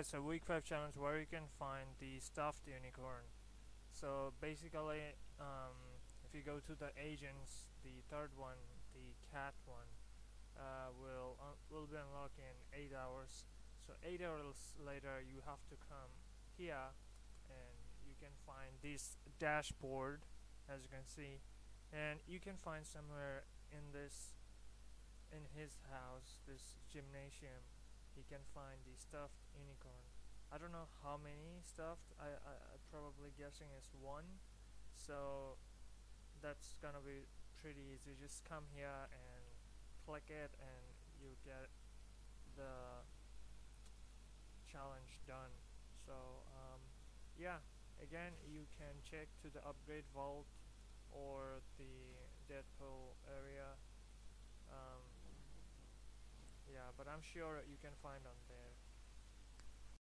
it's a week 5 challenge where you can find the stuffed unicorn. So basically, um, if you go to the agents, the third one, the cat one, uh, will will be unlocked in 8 hours. So 8 hours later you have to come here and you can find this dashboard as you can see and you can find somewhere in this in his house this gymnasium you can find the stuffed unicorn. I don't know how many stuffed I, I, I probably guessing is one. So that's gonna be pretty easy. Just come here and click it and you get the challenge done. So um, yeah again you can check to the upgrade vault but I'm sure you can find on there.